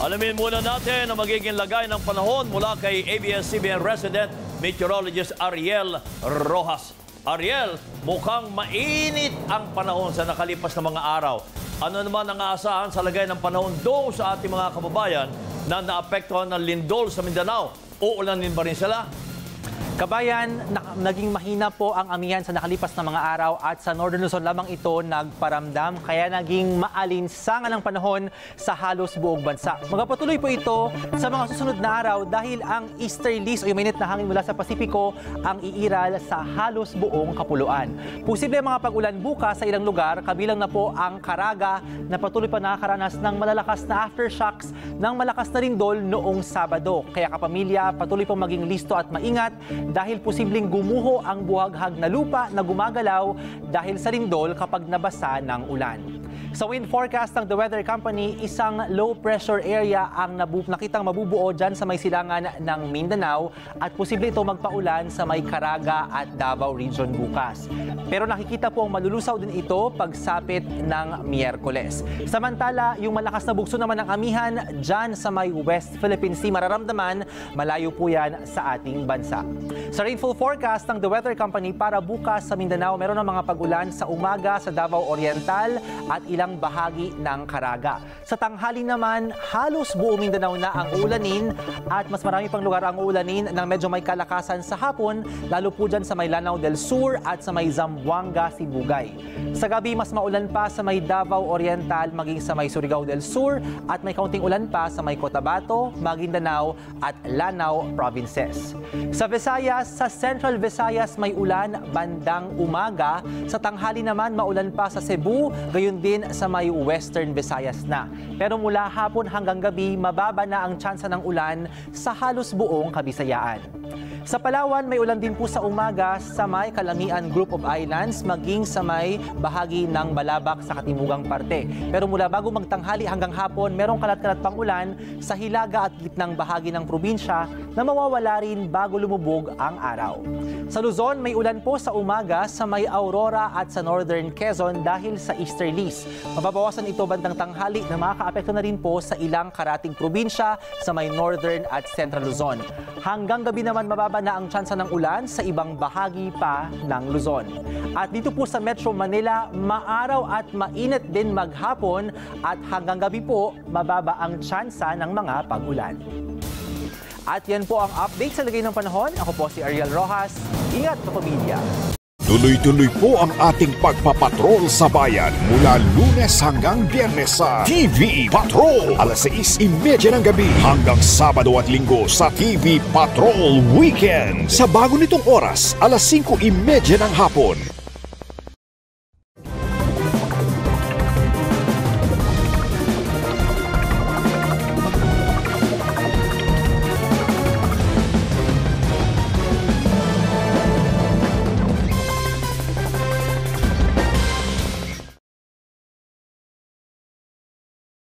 Alamin muna natin ang magiging lagay ng panahon mula kay ABS-CBN resident meteorologist Ariel Rojas. Ariel, mukhang mainit ang panahon sa nakalipas na mga araw. Ano naman ang aasahan sa lagay ng panahon doon sa ating mga kababayan na naapektuhan ng lindol sa Mindanao? Uulanin ba rin sila? Kabayan, na- naging mahina po ang amihan sa nakalipas na mga araw at sa Northern Luzon lamang ito nagparamdam kaya naging maalinsangan ang panahon sa halos buong bansa. Magpatuloy po ito sa mga susunod na araw dahil ang easterlies o yung mainit na hangin mula sa Pasipiko ang iiral sa halos buong kapuluan. Posible mga pag-ulan bukas sa ilang lugar, kabilang na po ang Caraga na patuloy pa nakakaranas ng malalakas na aftershocks ng malakas na lindol noong Sabado. Kaya kapamilya, patuloy pong maging listo at maingat dahil posibleng gumuho ang buhaghag na lupa na gumagalaw dahil sa lindol kapag nabasa ng ulan. Sa wind forecast ng The Weather Company, isang low pressure area ang nabu- nakitang mabubuo dyan sa may silangan ng Mindanao at posible ito magpaulan sa may Caraga at Davao Region bukas. Pero nakikita po ang malulusaw din ito pagsapit ng Miyerkules. Samantala, yung malakas na bugso naman ng amihan dyan sa may West Philippine Sea mararamdaman, malayo po yan sa ating bansa. Sa rainfall forecast ng The Weather Company para bukas sa Mindanao, meron ng mga pag-ulan sa umaga sa Davao Oriental at ilang bahagi ng Caraga. Sa tanghali naman, halos buong Mindanao na ang ulanin at mas marami pang lugar ang ulanin ng medyo may kalakasan sa hapon, lalo po dyan sa may Lanao del Sur at sa may Zamboanga, Sibugay. Sa gabi, mas maulan pa sa may Davao Oriental, maging sa may Surigao del Sur at may kaunting ulan pa sa may Cotabato, Maguindanao at Lanao provinces. Sa Visayas, sa Central Visayas may ulan bandang umaga. Sa tanghali naman maulan pa sa Cebu, gayon din sa may Western Visayas na. Pero mula hapon hanggang gabi, mababa na ang tsansa ng ulan sa halos buong Kabisayaan. Sa Palawan, may ulan din po sa umaga sa may Kalamian Group of Islands, maging sa may bahagi ng Balabak sa katimugang parte. Pero mula bago magtanghali hanggang hapon, merong kalat-kalat pang ulan sa hilaga at gitnang bahagi ng probinsya na mawawala rin bago lumubog ang araw. Sa Luzon, may ulan po sa umaga sa may Aurora at sa Northern Quezon dahil sa easterlies. Mababawasan ito bandang tanghali na makakaapekto na rin po sa ilang karating probinsya sa may Northern at Central Luzon. Hanggang gabi naman mababa na ang tsansa ng ulan sa ibang bahagi pa ng Luzon. At dito po sa Metro Manila, maaraw at mainit din maghapon at hanggang gabi po mababa ang tsansa ng mga pag-ulan. At yan po ang update sa lagay ng panahon. Ako po si Ariel Rojas. Ingat sa pamilya. Tuloy-tuloy po ang ating pagpapatrol sa bayan mula lunes hanggang biyernes sa TV Patrol. Alas 6.30 ng gabi hanggang Sabado at Linggo sa TV Patrol Weekend. Sa bago nitong oras, alas 5.30 ng hapon.